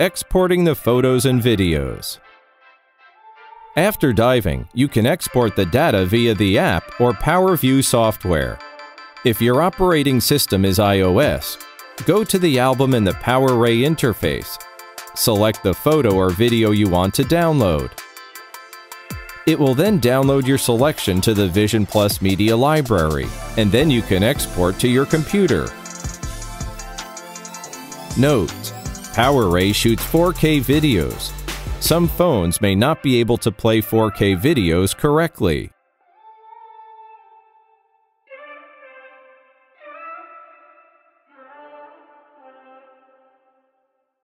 exporting the photos and videos. After diving, you can export the data via the app or PowerView software. If your operating system is iOS, go to the album in the PowerRay interface. Select the photo or video you want to download. It will then download your selection to the Vision Plus Media Library, and then you can export to your computer. Note: PowerRay shoots 4K videos, some phones may not be able to play 4K videos correctly.